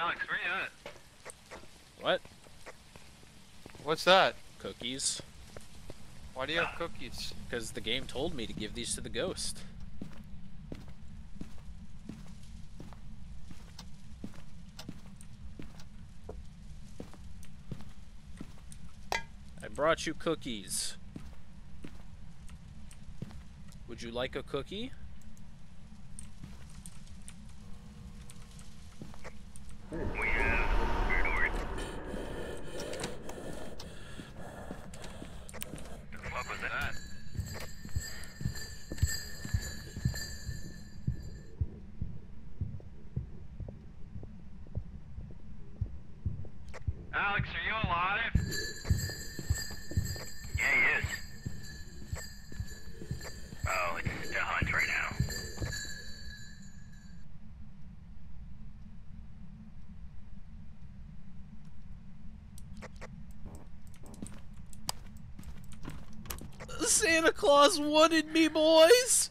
Alex, where you at? What? What's that? Cookies. Why do you have cookies? Because the game told me to give these to the ghost. I brought you cookies. Would you like a cookie? Alex, are you alive? Santa Claus wanted me, boys!